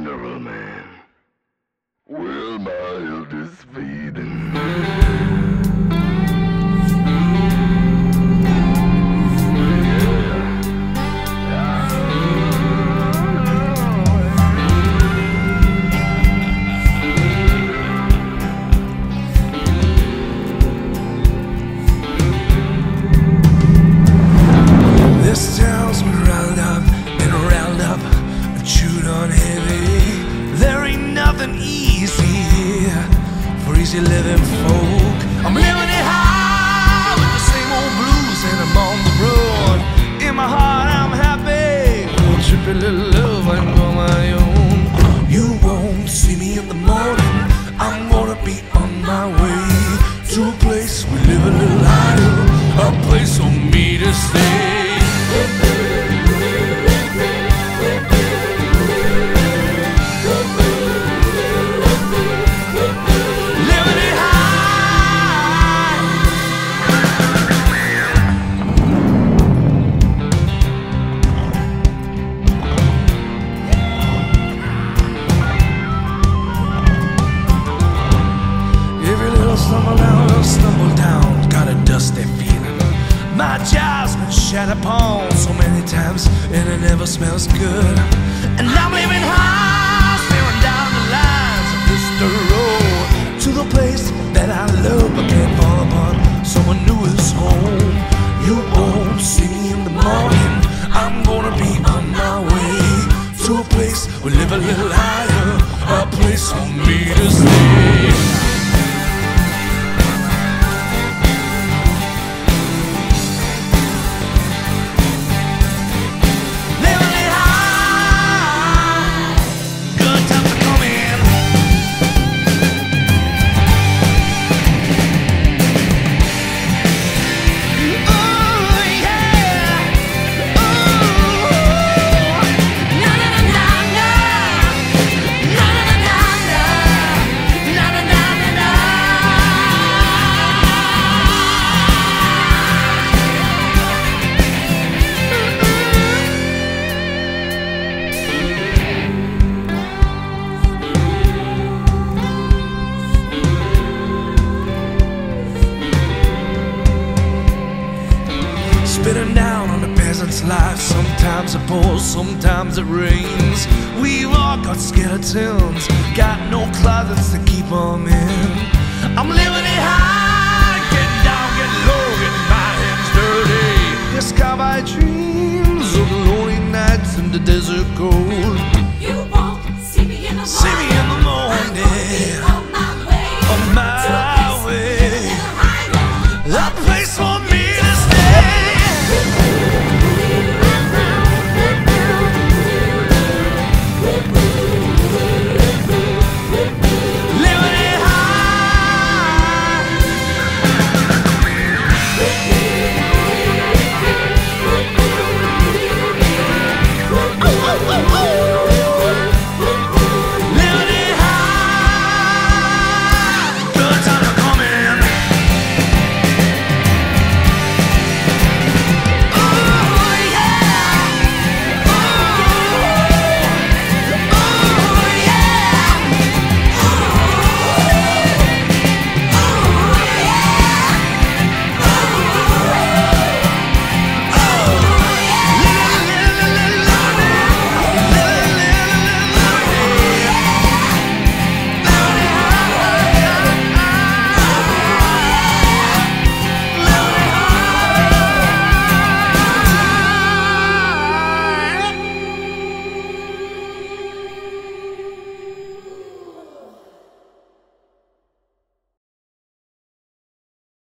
wonderful man. My health is fading. For easy living folk. Shat upon so many times, and it never smells good. And I'm living high, staring down the lines of this road to the place that I love but can't fall upon. Someone new is home. You won't see me in the morning. I'm gonna be on my way to a place we live a little higher, a place for me to stay. Peasant's life. Sometimes it pours, sometimes it rains. We've all got skeletons, got no closets to keep them in. I'm living it high, getting down, getting low, getting my hands dirty. Discover dreams of lonely nights in the desert cold.